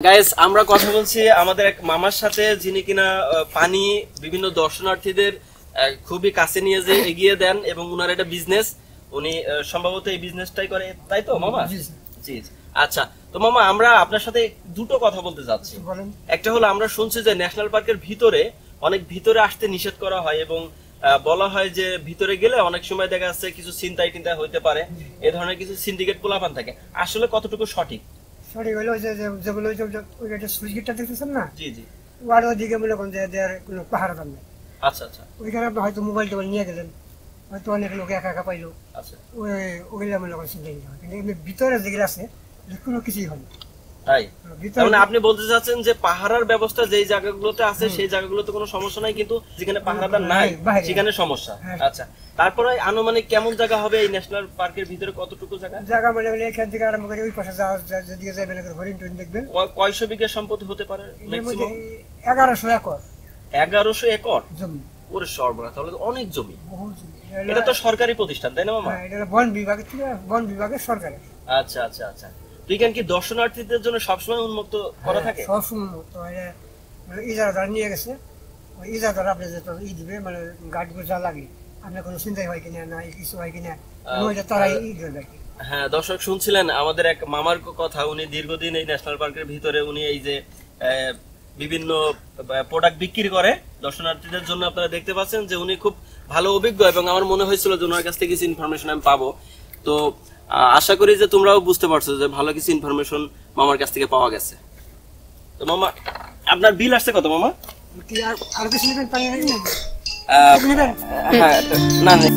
Guys আমরা কথা বলছি আমাদের এক মামার সাথে যিনি কিনা পানি বিভিন্ন দর্শনার্থীদের খুবই কাছে নিয়ে যে এগিয়ে দেন এবং উনার একটা বিজনেস উনি সম্ভবত এই বিজনেসটাই করে তাই তো মামা? জি। আচ্ছা তো মামা আমরা আপনার সাথে দুটো কথা বলতে যাচ্ছি। একটা হলো আমরা শুনছি যে ন্যাশনাল পার্কের ভিতরে অনেক ভিতরে আসতে নিষেধ করা হয় এবং বলা হয় যে ভিতরে গেলে অনেক সময় দেখা যাচ্ছে কিছু চিন্তাই টিন্তাই হইতে পারে। এ ধরনের কিছু সিন্ডিকেট পোলাপান থাকে। আসলে কতটুকু সঠিক? সরি হলো যে যেগুলো ওই যে- সুইচ গেটটা দেখতেছেন না? জি জি। ওয়ার ওদিকে মনে করেন যে দেয়ার কোনো পাহাড় দাম নেই। আচ্ছা আচ্ছা। ওইখানে আপনি হয়তো মোবাইল টোবাইল নিয়ে গেলেন হয়তো অনেক লোক একা একা পাইলো। আচ্ছা। ওই ওগুলো মনে করেন চিন্তা কিন্তু ভিতরে যেগুলো আছে কোনো কিছুই হয় না। তাই? মানে আপনি বলতে চাচ্ছেন যে পাহারার ব্যবস্থা যেই জায়গাগুলোতে আছে সেই জায়গাগুলোতে কোনো সমস্যা নাই কিন্তু যেখানে পাহারাদার নাই সেখানে সমস্যা। হ্যাঁ। আচ্ছা তারপরে আনুমানিক কেমন জায়গা হবে এই ন্যাশনাল পার্কের ভিতরে? কতটুকু জায়গা? জায়গা মনে এখান থেকে আরম্ভ করে ওই পাশে যাওয়া যেদিকে যাবেন হরিণ টরিণ দেখবেন। কয়শো বিঘা সম্পত্তি হতে পারে ম্যাক্সিমাম এগারোশো একর। এগারোশো একর? জমি। ওরে তাহলে তো অনেক জমি। এটা তো সরকারি প্রতিষ্ঠান তাই না মামা? হ্যাঁ, এটা বন বিভাগের থেকে বন বিভাগের সরকারের আচ্ছা আচ্ছা আচ্ছা। কি দর্শনার্থীদের জন্য সবসময় উন্মুক্ত করা থাকে? সব সময় তো এটা মানে ইজারা নিয়ে গেছে ওই ইজারা আপনি যে ই দিবে মানে গাড়িগুলো যা লাগে আপনার কোনো চিন্তাই হয় কিনা না কিছু হয় কিনা তারাই ই দেবে হ্যাঁ দর্শক শুনছিলেন আমাদের এক মামার কথা উনি দীর্ঘদিন এই ন্যাশনাল পার্কের ভিতরে উনি এই যে বিভিন্ন প্রোডাক্ট বিক্রি করে দর্শনার্থীদের জন্য আপনারা দেখতে পাচ্ছেন যে উনি খুব ভালো অভিজ্ঞ এবং আমার মনে হয়েছিল যে ওনার কাছ থেকে কিছু ইনফরমেশন আমি পাবো। তো আশা করি যে তোমরাও বুঝতে পারছ যে ভালো কিছু ইনফরমেশন মামার কাছ থেকে পাওয়া গেছে। তো মামা আপনার বিল আসছে কত মামা? কি আর আর কিছু নেবেন? হ্যাঁ না না।